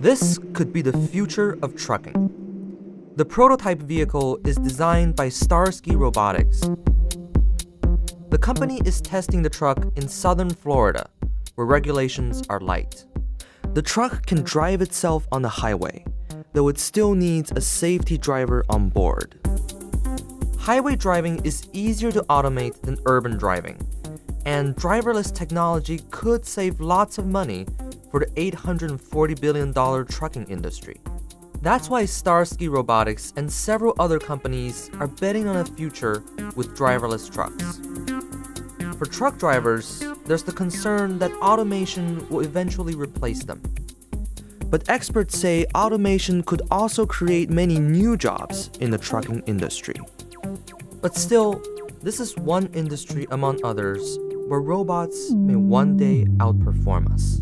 This could be the future of trucking. The prototype vehicle is designed by Starsky Robotics. The company is testing the truck in southern Florida, where regulations are light. The truck can drive itself on the highway, though it still needs a safety driver on board. Highway driving is easier to automate than urban driving, and driverless technology could save lots of money for the $840 billion trucking industry. That's why Starsky Robotics and several other companies are betting on a future with driverless trucks. For truck drivers, there's the concern that automation will eventually replace them. But experts say automation could also create many new jobs in the trucking industry. But still, this is one industry among others where robots may one day outperform us.